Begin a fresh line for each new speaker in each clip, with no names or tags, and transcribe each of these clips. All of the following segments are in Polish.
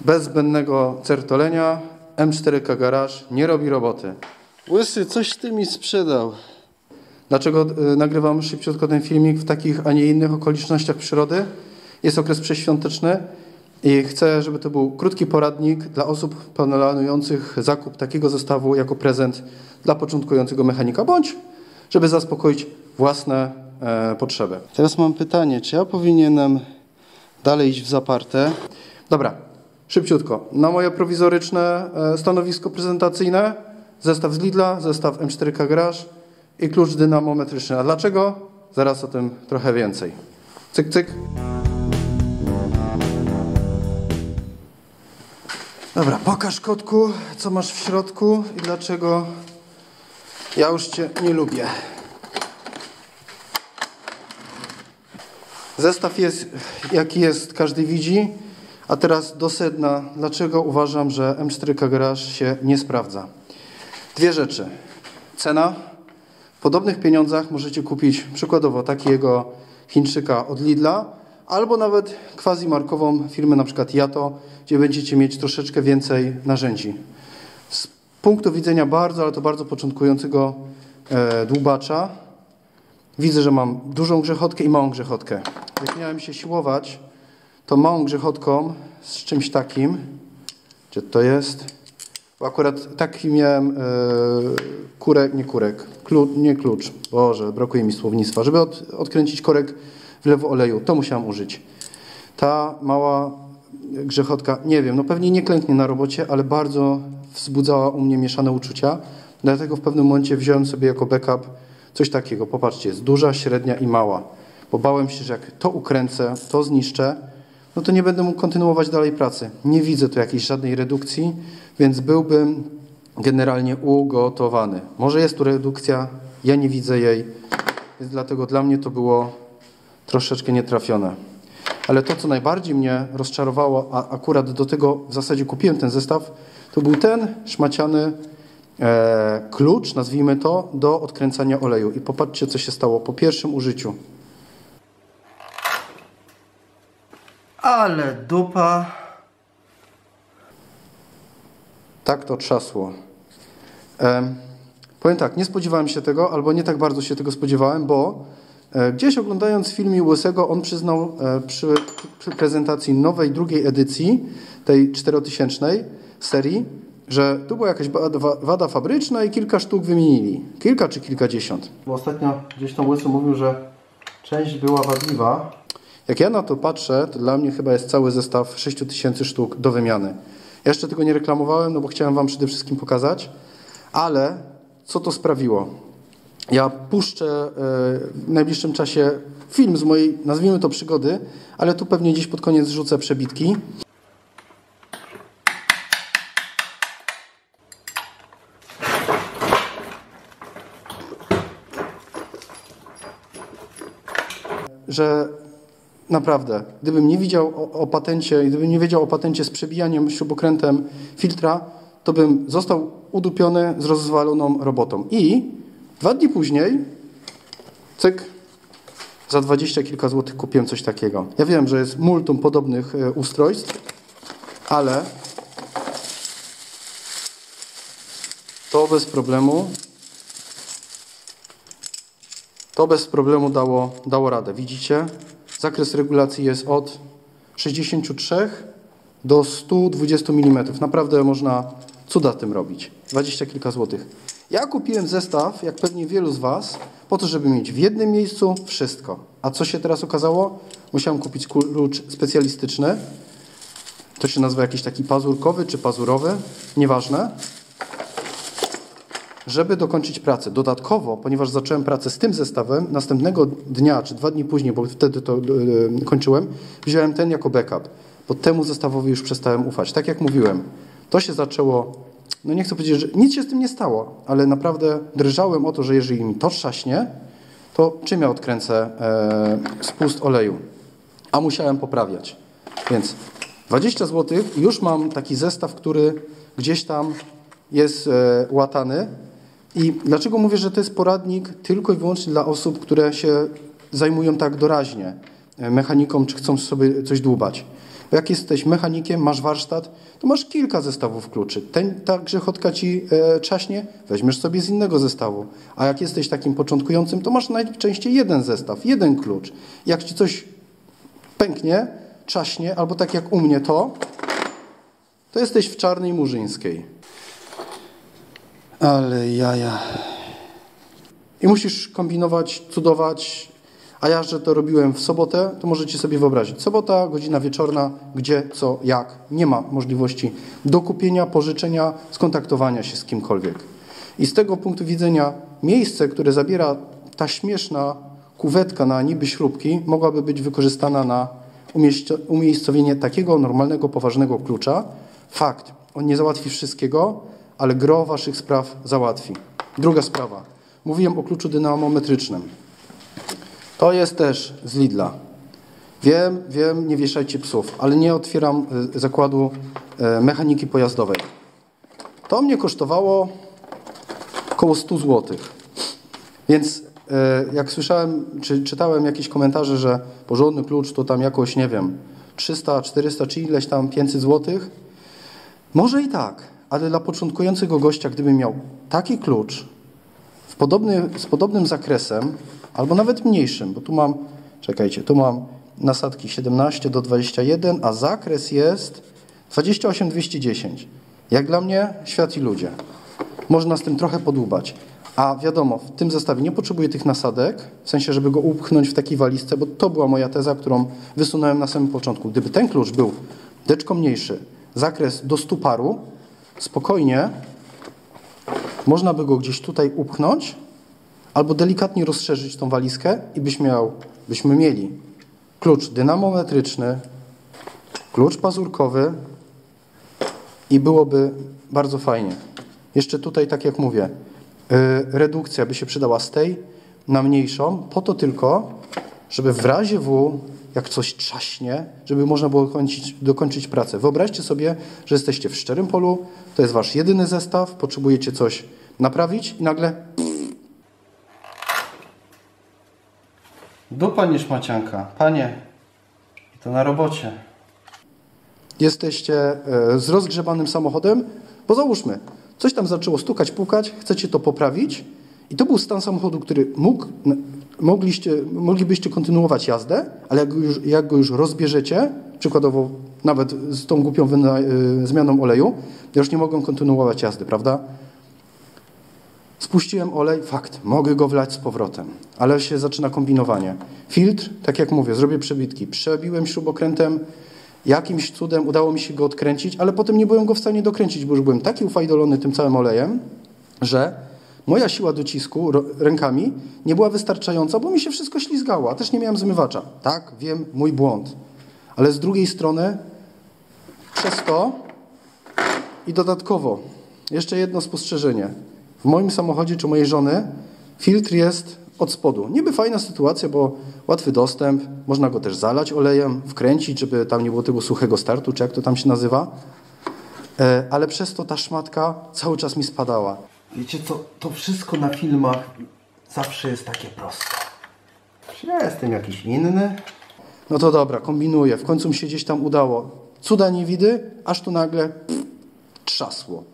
Bez zbędnego certolenia M4K Garage nie robi roboty.
Łysy, coś ty mi sprzedał.
Dlaczego y, nagrywam szybciutko ten filmik w takich, a nie innych okolicznościach przyrody? Jest okres przeświąteczny i chcę, żeby to był krótki poradnik dla osób planujących zakup takiego zestawu jako prezent dla początkującego mechanika, bądź żeby zaspokoić własne e, potrzeby.
Teraz mam pytanie, czy ja powinienem dalej iść w zaparte?
Dobra, szybciutko. Na moje prowizoryczne e, stanowisko prezentacyjne zestaw z Lidla, zestaw M4K Garage i klucz dynamometryczny. A dlaczego? Zaraz o tym trochę więcej. Cyk, cyk. Dobra, pokaż kotku, co masz w środku i dlaczego ja już Cię nie lubię. Zestaw jest jaki jest, każdy widzi. A teraz do sedna, dlaczego uważam, że M4K Garage się nie sprawdza. Dwie rzeczy. Cena. W podobnych pieniądzach możecie kupić przykładowo takiego Chińczyka od Lidla, albo nawet quasi markową firmę, na przykład Yato, gdzie będziecie mieć troszeczkę więcej narzędzi. Z punktu widzenia bardzo, ale to bardzo początkującego e, dłubacza, widzę, że mam dużą grzechotkę i małą grzechotkę. Jak miałem się siłować, to małą grzechotką z czymś takim, gdzie to jest, bo akurat taki miałem e, kurek, nie kurek, nie klucz, Boże, brakuje mi słownictwa, żeby od, odkręcić korek w lewo oleju, to musiałem użyć. Ta mała grzechotka, nie wiem, no pewnie nie klęknie na robocie, ale bardzo wzbudzała u mnie mieszane uczucia, dlatego w pewnym momencie wziąłem sobie jako backup coś takiego, popatrzcie, jest duża, średnia i mała, bo bałem się, że jak to ukręcę, to zniszczę, no to nie będę mógł kontynuować dalej pracy. Nie widzę tu jakiejś żadnej redukcji, więc byłbym generalnie ugotowany. Może jest tu redukcja, ja nie widzę jej, więc dlatego dla mnie to było troszeczkę nietrafione. Ale to, co najbardziej mnie rozczarowało, a akurat do tego w zasadzie kupiłem ten zestaw, to był ten szmaciany e, klucz, nazwijmy to, do odkręcania oleju. I popatrzcie, co się stało po pierwszym użyciu. Ale dupa. Tak to trzasło. E, powiem tak, nie spodziewałem się tego, albo nie tak bardzo się tego spodziewałem, bo e, gdzieś oglądając film Łysego, on przyznał e, przy, przy prezentacji nowej, drugiej edycji, tej 4000 serii, że tu była jakaś wada, wada fabryczna i kilka sztuk wymienili. Kilka czy kilkadziesiąt. Bo ostatnio gdzieś tam Łysy mówił, że część była wadliwa, jak ja na to patrzę, to dla mnie chyba jest cały zestaw 6000 sztuk do wymiany. Ja jeszcze tego nie reklamowałem, no bo chciałem Wam przede wszystkim pokazać, ale co to sprawiło? Ja puszczę e, w najbliższym czasie film z mojej, nazwijmy to przygody, ale tu pewnie dziś pod koniec rzucę przebitki. Że naprawdę, gdybym nie widział o, o patencie, gdybym nie wiedział o patencie z przebijaniem śrubokrętem filtra, to bym został udupiony z rozwaloną robotą. I dwa dni później, cyk, za dwadzieścia kilka złotych kupiłem coś takiego. Ja wiem, że jest multum podobnych e, ustrojstw, ale to bez problemu to bez problemu dało, dało radę. Widzicie? Zakres regulacji jest od 63 do 120 mm. Naprawdę można cuda tym robić. 20 kilka złotych. Ja kupiłem zestaw, jak pewnie wielu z Was, po to, żeby mieć w jednym miejscu wszystko. A co się teraz okazało? Musiałem kupić klucz specjalistyczny. To się nazywa jakiś taki pazurkowy czy pazurowy, nieważne żeby dokończyć pracę. Dodatkowo, ponieważ zacząłem pracę z tym zestawem, następnego dnia czy dwa dni później, bo wtedy to yy, kończyłem, wziąłem ten jako backup, bo temu zestawowi już przestałem ufać. Tak jak mówiłem, to się zaczęło, no nie chcę powiedzieć, że nic się z tym nie stało, ale naprawdę drżałem o to, że jeżeli mi to trzaśnie, to czym ja odkręcę yy, spust oleju? A musiałem poprawiać. Więc 20 zł już mam taki zestaw, który gdzieś tam jest łatany i dlaczego mówię, że to jest poradnik tylko i wyłącznie dla osób, które się zajmują tak doraźnie e, mechaniką, czy chcą sobie coś dłubać? Bo jak jesteś mechanikiem, masz warsztat, to masz kilka zestawów kluczy. Ten, ta grzechotka ci e, czaśnie, weźmiesz sobie z innego zestawu. A jak jesteś takim początkującym, to masz najczęściej jeden zestaw, jeden klucz. Jak ci coś pęknie, czaśnie, albo tak jak u mnie to, to jesteś w czarnej murzyńskiej.
Ale jaja.
I musisz kombinować, cudować. A ja, że to robiłem w sobotę, to możecie sobie wyobrazić. Sobota, godzina wieczorna, gdzie, co, jak. Nie ma możliwości dokupienia, pożyczenia, skontaktowania się z kimkolwiek. I z tego punktu widzenia miejsce, które zabiera ta śmieszna kuwetka na niby śrubki, mogłaby być wykorzystana na umiejscowienie takiego normalnego, poważnego klucza. Fakt, on nie załatwi wszystkiego, ale gro waszych spraw załatwi. Druga sprawa. Mówiłem o kluczu dynamometrycznym. To jest też z Lidla. Wiem, wiem, nie wieszajcie psów, ale nie otwieram e, zakładu e, mechaniki pojazdowej. To mnie kosztowało około 100 zł. Więc e, jak słyszałem, czy czytałem jakieś komentarze, że porządny klucz to tam jakoś, nie wiem, 300, 400 czy ileś tam 500 zł, może i tak, ale dla początkującego gościa, gdyby miał taki klucz w podobny, z podobnym zakresem, albo nawet mniejszym, bo tu mam, czekajcie, tu mam nasadki 17 do 21, a zakres jest 28-210. Jak dla mnie świat i ludzie. Można z tym trochę podłubać. A wiadomo, w tym zestawie nie potrzebuję tych nasadek, w sensie, żeby go upchnąć w takiej walizce, bo to była moja teza, którą wysunąłem na samym początku. Gdyby ten klucz był deczko mniejszy, zakres do 100 paru, spokojnie można by go gdzieś tutaj upchnąć albo delikatnie rozszerzyć tą walizkę i byś miał, byśmy mieli klucz dynamometryczny, klucz pazurkowy i byłoby bardzo fajnie. Jeszcze tutaj, tak jak mówię, yy, redukcja by się przydała z tej na mniejszą, po to tylko, żeby w razie W, jak coś trzaśnie, żeby można było kończyć, dokończyć pracę. Wyobraźcie sobie, że jesteście w szczerym polu, to jest wasz jedyny zestaw, potrzebujecie coś naprawić i nagle
Dupa niż macianka. Panie, to na robocie.
Jesteście e, z rozgrzebanym samochodem, bo załóżmy, coś tam zaczęło stukać, pukać, chcecie to poprawić i to był stan samochodu, który mógł, mogliście, moglibyście kontynuować jazdę, ale jak już, jak go już rozbierzecie, przykładowo nawet z tą głupią e, zmianą oleju, już nie mogą kontynuować jazdy, prawda? Spuściłem olej, fakt, mogę go wlać z powrotem, ale się zaczyna kombinowanie. Filtr, tak jak mówię, zrobię przebitki. Przebiłem śrubokrętem, jakimś cudem udało mi się go odkręcić, ale potem nie byłem go w stanie dokręcić, bo już byłem taki ufajdolony tym całym olejem, że moja siła docisku rękami nie była wystarczająca, bo mi się wszystko ślizgało, a też nie miałem zmywacza. Tak, wiem, mój błąd. Ale z drugiej strony przez to i dodatkowo jeszcze jedno spostrzeżenie. W moim samochodzie czy mojej żony filtr jest od spodu. Niby fajna sytuacja, bo łatwy dostęp, można go też zalać olejem, wkręcić, żeby tam nie było tego suchego startu, czy jak to tam się nazywa. E, ale przez to ta szmatka cały czas mi spadała.
Wiecie co, to wszystko na filmach zawsze jest takie proste. Ja jestem jakiś inny?
No to dobra, kombinuję. W końcu mi się gdzieś tam udało. Cuda nie widy, aż tu nagle pff, trzasło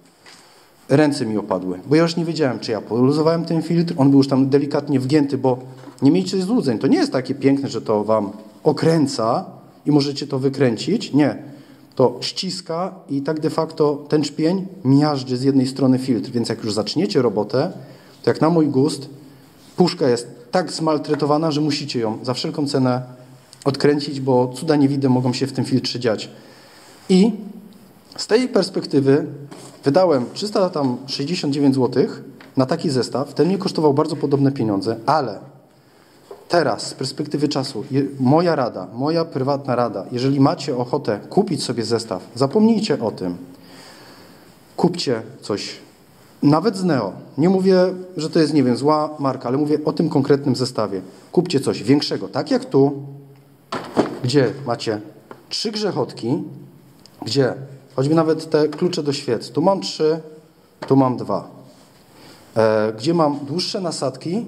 ręce mi opadły, bo ja już nie wiedziałem, czy ja poluzowałem ten filtr, on był już tam delikatnie wgięty, bo nie miejcie złudzeń, to nie jest takie piękne, że to wam okręca i możecie to wykręcić, nie. To ściska i tak de facto ten szpień miażdży z jednej strony filtr, więc jak już zaczniecie robotę, to jak na mój gust, puszka jest tak zmaltretowana, że musicie ją za wszelką cenę odkręcić, bo cuda niewidy mogą się w tym filtrze dziać. I z tej perspektywy wydałem 369 zł na taki zestaw. Ten mnie kosztował bardzo podobne pieniądze, ale teraz z perspektywy czasu moja rada, moja prywatna rada, jeżeli macie ochotę kupić sobie zestaw, zapomnijcie o tym. Kupcie coś, nawet z Neo. Nie mówię, że to jest, nie wiem, zła marka, ale mówię o tym konkretnym zestawie. Kupcie coś większego, tak jak tu, gdzie macie trzy grzechotki, gdzie Choćby nawet te klucze do świec. Tu mam trzy, tu mam dwa. E, gdzie mam dłuższe nasadki,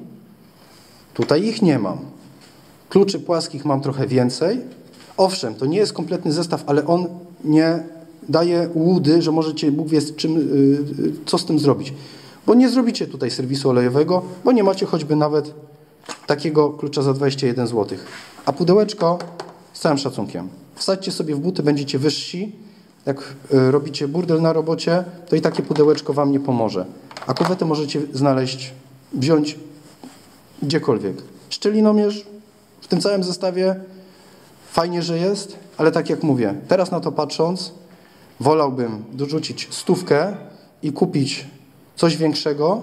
tutaj ich nie mam. Kluczy płaskich mam trochę więcej, Owszem, to nie jest kompletny zestaw, ale on nie daje łudy, że możecie, Bóg wie, czym, y, y, co z tym zrobić. Bo nie zrobicie tutaj serwisu olejowego, bo nie macie choćby nawet takiego klucza za 21 zł. A pudełeczko z całym szacunkiem. Wsadźcie sobie w buty, będziecie wyżsi. Jak y, robicie burdel na robocie, to i takie pudełeczko Wam nie pomoże. A kuwetę możecie znaleźć, wziąć gdziekolwiek. Szczelinomierz w tym całym zestawie fajnie, że jest, ale tak jak mówię, teraz na to patrząc, wolałbym dorzucić stówkę i kupić coś większego,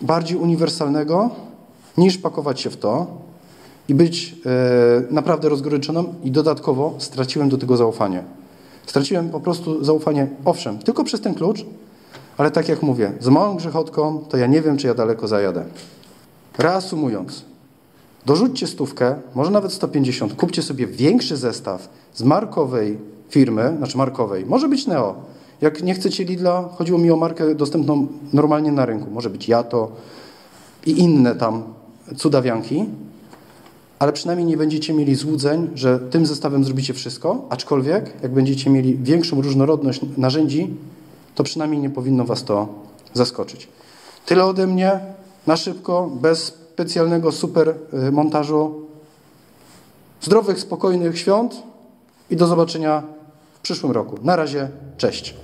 bardziej uniwersalnego, niż pakować się w to i być e, naprawdę rozgoryczonym i dodatkowo straciłem do tego zaufanie. Straciłem po prostu zaufanie, owszem, tylko przez ten klucz, ale tak jak mówię, z małą grzechotką, to ja nie wiem, czy ja daleko zajadę. Reasumując, dorzućcie stówkę, może nawet 150, kupcie sobie większy zestaw z markowej firmy, znaczy markowej, może być Neo. Jak nie chcecie Lidla, chodziło mi o markę dostępną normalnie na rynku, może być Jato i inne tam cudawianki, ale przynajmniej nie będziecie mieli złudzeń, że tym zestawem zrobicie wszystko, aczkolwiek jak będziecie mieli większą różnorodność narzędzi, to przynajmniej nie powinno Was to zaskoczyć. Tyle ode mnie, na szybko, bez specjalnego super y, montażu. Zdrowych, spokojnych świąt i do zobaczenia w przyszłym roku. Na razie, cześć.